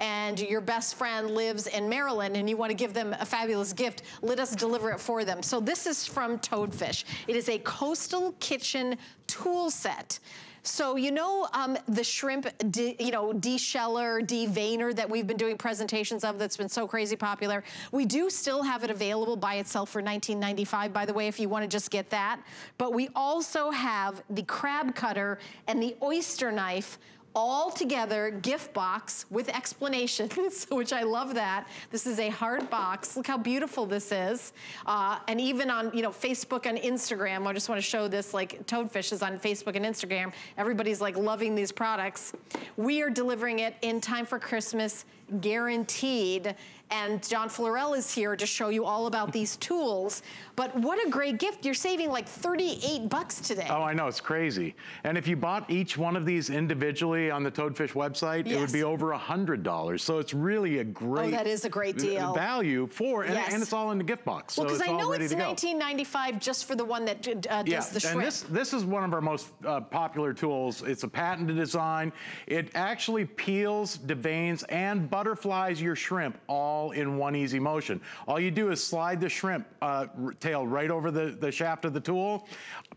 and your best friend lives in Maryland and you want to give them a fabulous gift, let us deliver it for them. So this is from Toadfish. It is a coastal kitchen tool set. So you know um, the shrimp, de, you know, desheller, deveiner that we've been doing presentations of that's been so crazy popular. We do still have it available by itself for $19.95, by the way, if you want to just get that. But we also have the crab cutter and the oyster knife all together gift box with explanations, which I love that. This is a hard box. Look how beautiful this is. Uh, and even on, you know, Facebook and Instagram, I just want to show this, like Toadfish is on Facebook and Instagram. Everybody's like loving these products. We are delivering it in time for Christmas, guaranteed. And John Florell is here to show you all about these tools. But what a great gift. You're saving like 38 bucks today. Oh, I know, it's crazy. And if you bought each one of these individually on the Toadfish website, yes. it would be over a $100. So it's really a great Oh, that is a great deal. Value for, and, yes. and it's all in the gift box. Well, because so I know it's 19.95 just for the one that uh, does yeah, the shrimp. and this, this is one of our most uh, popular tools. It's a patented design. It actually peels, deveins, and butterflies your shrimp all all in one easy motion. All you do is slide the shrimp uh, tail right over the, the shaft of the tool,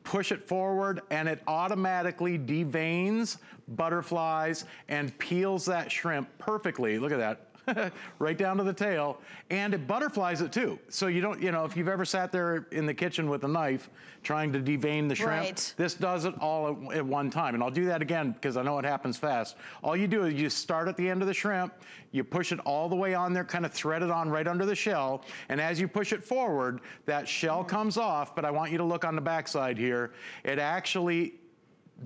push it forward, and it automatically deveins, butterflies, and peels that shrimp perfectly. Look at that right down to the tail, and it butterflies it too. So you don't, you know, if you've ever sat there in the kitchen with a knife trying to devein the shrimp, right. this does it all at, at, one time. And I'll do that again because I know it happens fast. All you do is you start at the end of the shrimp, you push it all the way on there, kind of thread it on right under the shell, and as you push it forward, that shell mm-hmm. comes off, but I want you to look on the backside here. It actually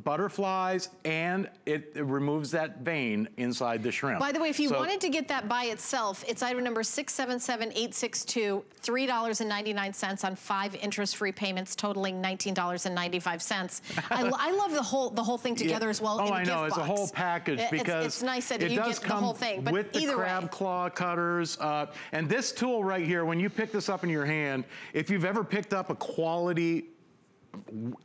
butterflies and it, it, removes that vein inside the shrimp. By the way, if you so, wanted to get that by itself, it's item number 677862, $3.99 on five interest-free payments totaling $19.95. I, I, love the whole the whole thing together yeah. as well Oh, I know. It's a whole package because it's, it's nice that it you does get the whole thing. But with the crab way. claw cutters. Uh, and this tool right here, when you pick this up in your hand, if you've ever picked up a quality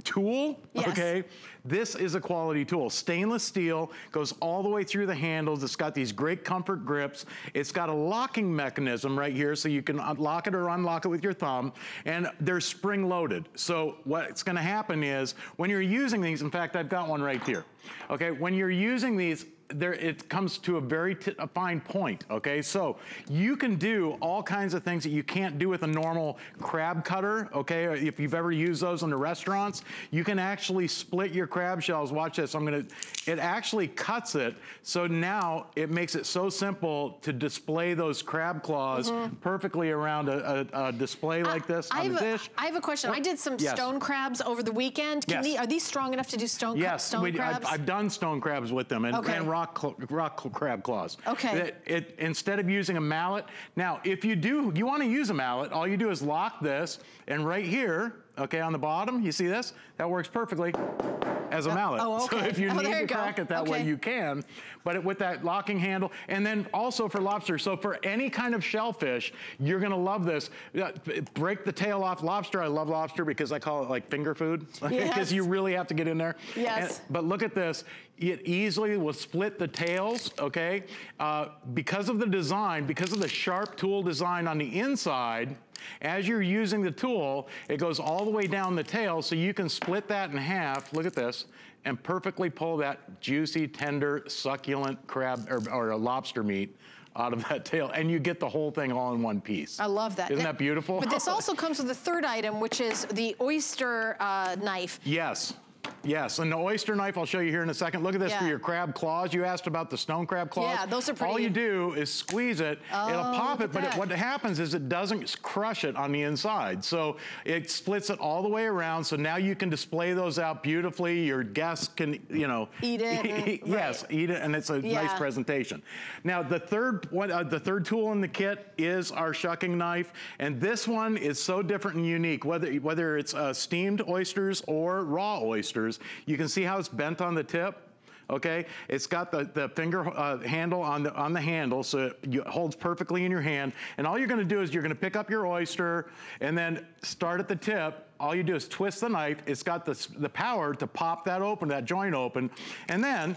tool, yes. okay? This is a quality tool. Stainless steel, goes all the way through the handles. It's got these great comfort grips. It's got a locking mechanism right here so you can lock it or unlock it with your thumb. And they're spring loaded. So what's gonna happen is when you're using these, in fact, I've got one right here. Okay, when you're using these, there it comes to a very a fine point, okay? So you can do all kinds of things that you can't do with a normal crab cutter, okay? If you've ever used those in the restaurants, you can actually split your crab shells. Watch this, I'm gonna, it actually cuts it. So now it makes it so simple to display those crab claws mm -hmm. perfectly around a, a, a display like this I on the dish. I have a question. I did some yes. stone crabs over the weekend. Can yes. They, are these strong enough to do stone, yes, stone we, crabs? I've, I've done stone crabs with them and, okay. and rock, rock crab claws. Okay. It, it, instead of using a mallet, now if you do, you wanna use a mallet, all you do is lock this, and right here, okay, on the bottom, you see this? That works perfectly as a mallet. Oh, okay. So if you oh, need to crack it that okay. way, you can. But it, with that locking handle, and then also for lobster, so for any kind of shellfish, you're gonna love this. Break the tail off lobster. I love lobster because I call it like finger food. Because yes. you really have to get in there. Yes. And, but look at this. It easily will split the tails, okay? Uh, because of the design, because of the sharp tool design on the inside, as you're using the tool, it goes all the way down the tail so you can split that in half, look at this, and perfectly pull that juicy, tender, succulent crab or, or lobster meat out of that tail and you get the whole thing all in one piece. I love that. Isn't that beautiful? But this also comes with a third item, which is the oyster uh, knife. Yes. Yes, and the oyster knife I'll show you here in a second. Look at this yeah. for your crab claws. You asked about the stone crab claws. Yeah, those are pretty. All you do is squeeze it. Oh, It'll pop it, but it, what happens is it doesn't crush it on the inside. So it splits it all the way around. So now you can display those out beautifully. Your guests can, you know. Eat it. And, yes, right. eat it, and it's a yeah. nice presentation. Now, the third, one, uh, the third tool in the kit is our shucking knife. And this one is so different and unique, whether, whether it's uh, steamed oysters or raw oysters you can see how it's bent on the tip okay? It's got the, the finger uh, handle on the, on the handle, so it holds perfectly in your hand. And all you're gonna do is you're gonna pick up your oyster and then start at the tip. All you do is twist the knife. It's got the, the power to pop that open, that joint open. And then,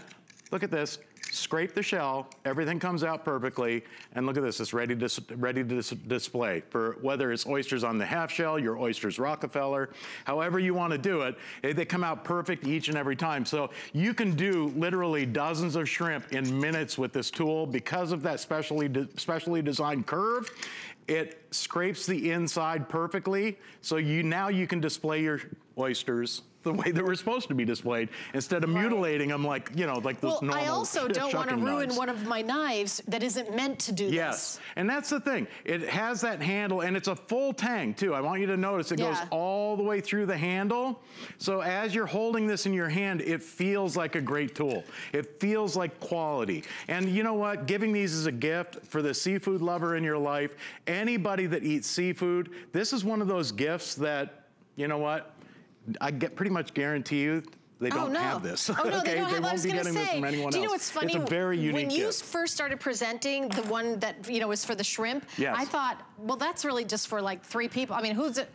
look at this, scrape the shell, everything comes out perfectly, and look at this, it's ready to, ready to dis display for whether it's oysters on the half shell, your oysters Rockefeller, however you want to do it, eh, they come out perfect each and every time. So you can do literally dozens of shrimp in minutes with this tool because of that specially, de specially designed curve. It scrapes the inside perfectly, so you now you can display your oysters the way they were supposed to be displayed instead of right. mutilating them like, you know, like those well, normal I also don't want to ruin knives. one of my knives that isn't meant to do yes. this. Yes, and that's the thing. It has that handle, and it's a full tang, too. I want you to notice it yeah. goes all the way through the handle. So as you're holding this in your hand, it feels like a great tool. It feels like quality. And you know what? Giving these as a gift for the seafood lover in your life, anybody that eats seafood, this is one of those gifts that, you know what? I get pretty much guarantee you they oh, don't oh, no. have this. Oh, no, okay? they don't have, they I was going to say, do you know what's funny? It's a very unique When you gift. first started presenting the one that, you know, was for the shrimp, yes. I thought, well, that's really just for like three people. I mean, who's it?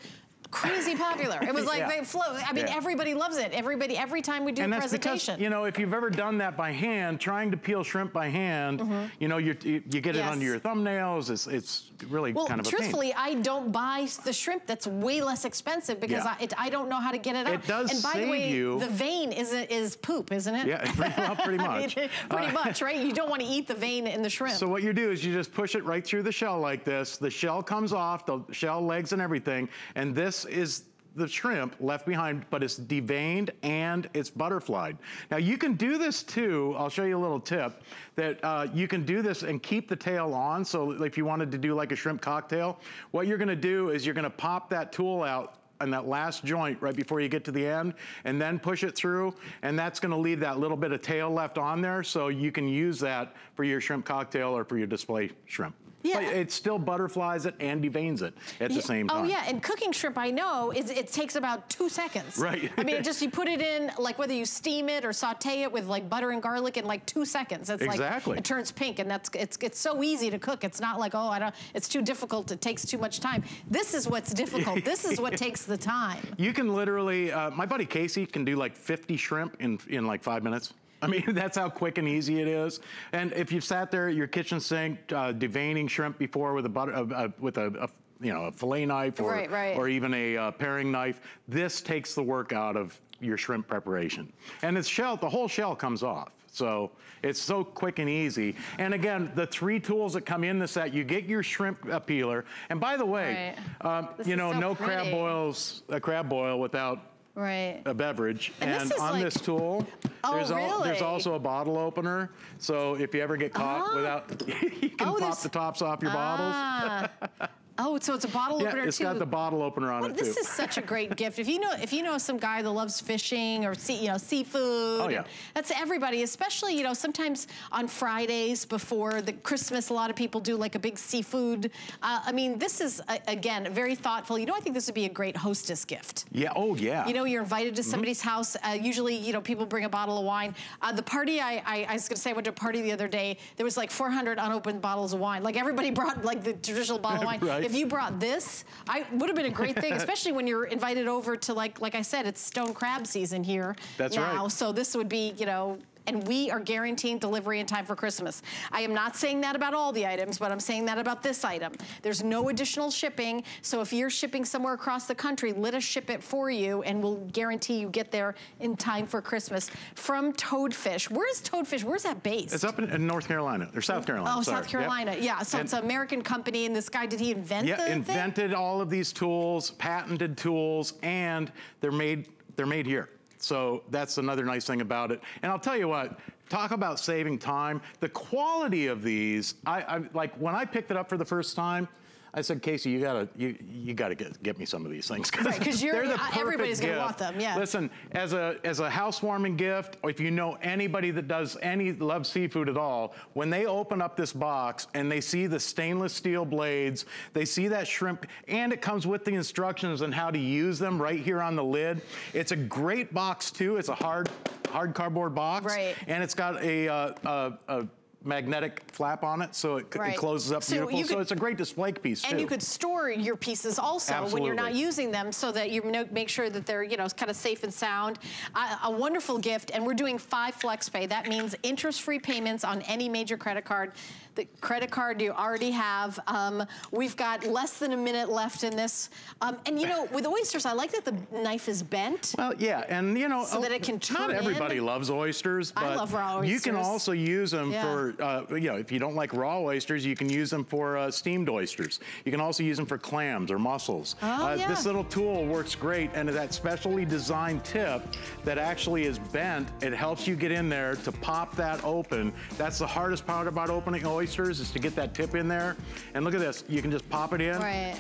Crazy popular. It was like yeah. they flow. I mean, yeah. everybody loves it. Everybody, every time we do and a that's presentation. Because, you know, if you've ever done that by hand, trying to peel shrimp by hand, mm -hmm. you know, you, you, get yes. it under your thumbnails. It's, it's really well, kind of a truthfully, I don't buy the shrimp that's way less expensive because yeah. I, it, I don't know how to get it out. It does And by save the way, you. the vein is is poop, isn't it? Yeah, well, pretty much. I mean, pretty uh, much, right? You don't want to eat the vein in the shrimp. So what you do is you just push it right through the shell like this. The shell comes off, the shell legs and everything, and this is the shrimp left behind, but it's deveined and it's butterflied. Now you can do this too, I'll show you a little tip, that uh, you can do this and keep the tail on. So if you wanted to do like a shrimp cocktail, what you're gonna do is you're gonna pop that tool out in that last joint right before you get to the end and then push it through and that's gonna leave that little bit of tail left on there so you can use that for your shrimp cocktail or for your display shrimp. Yeah. But it still butterflies it and deveins it at yeah. the same oh, time. Oh yeah, and cooking shrimp I know is it takes about two seconds. Right. I mean, just you put it in like whether you steam it or saute it with like butter and garlic in like two seconds. It's exactly. like it turns pink, and that's it's it's so easy to cook. It's not like oh I don't. It's too difficult. It takes too much time. This is what's difficult. this is what takes the time. You can literally. Uh, my buddy Casey can do like 50 shrimp in in like five minutes. I mean, that's how quick and easy it is. And if you've sat there at your kitchen sink uh, deveining shrimp before with a butter, uh, uh, with a, a, you know, a fillet knife or, right, right. or even a uh, paring knife, this takes the work out of your shrimp preparation. And it's shell, the whole shell comes off. So it's so quick and easy. And again, the three tools that come in the set, you get your shrimp peeler. And by the way, right. um, you know, so no pretty. crab boils, a crab boil without right. a beverage. And, and this on like, this tool, oh, there's, really? al there's, also a bottle opener. So if you ever get caught without, you can oh, pop the tops off your ah. bottles. Oh, so it's a bottle yeah, opener it's too. got the bottle opener on well, it this too. is such a great gift. If you know, if you know some guy that loves fishing or see, you know, seafood. Oh yeah. That's everybody, especially you know sometimes on Fridays before the Christmas, a lot of people do like a big seafood. Uh, I mean, this is uh, again very thoughtful. You know, I think this would be a great hostess gift. Yeah. Oh yeah. You know, you're invited to mm-hmm. somebody's mm -hmm. house. Uh, usually, you know, people bring a bottle of wine. Uh, the party I, I, I was gonna say I went to a party the other day. There was like 400 unopened bottles of wine. Like everybody brought like the traditional bottle of wine. right. If you brought this I would have been a great thing, especially when you're invited over to like, like I said, it's stone crab season here That's now. Right. So this would be, you know, and we are guaranteeing delivery in time for Christmas. I am not saying that about all the items, but I'm saying that about this item. There's no additional shipping, so if you're shipping somewhere across the country, let us ship it for you, and we'll guarantee you get there in time for Christmas. From Toadfish, where's Toadfish, where's that based? It's up in, in North Carolina, or South oh, Carolina, Oh, sorry. South Carolina, yep. yeah, so and it's an American company, and this guy, did he invent yeah, invented thing? all of these tools, patented tools, and they're made, they're made here. So that's another nice thing about it. And I'll tell you what, talk about saving time. The quality of these, I, I like when I picked it up for the first time, I said, Casey, you gotta, you, you gotta get, get me some of these things because right, you're, the everybody's gift. gonna want them. Yeah. Listen, as a as a housewarming gift, or if you know anybody that does any loves seafood at all, when they open up this box and they see the stainless steel blades, they see that shrimp, and it comes with the instructions on how to use them right here on the lid. It's a great box too. It's a hard hard cardboard box, right. and it's got a, uh, a, a magnetic flap on it, so it, Right. it closes up So beautiful. you so it's a great display piece too. And you could store your pieces also when you're not using them so that you know, make sure that they're, you know, kind of safe and sound. Uh, a wonderful gift, and we're doing five flex pay. That means interest-free payments on any major credit card. The credit card you already have. Um, we've got less than a minute left in this. Um, and you know, with oysters, I like that the knife is bent. Well, yeah, and you know, So that oh, it can not turn everybody in. loves oysters, I but love raw you can also use them Yeah. for, uh, you know, if you don't like raw oysters, you can use them for uh, steamed oysters. You can also use them for clams or mussels. Oh, uh, yeah. This little tool works great, and that specially designed tip that actually is bent, it helps you get in there to pop that open. That's the hardest part about opening oysters is to get that tip in there. And look at this, you can just pop it in, Right.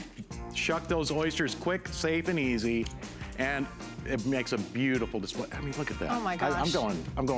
shuck those oysters quick, safe, and easy, and it makes a beautiful display. I mean, look at that. Oh my I, I'm going, I'm going.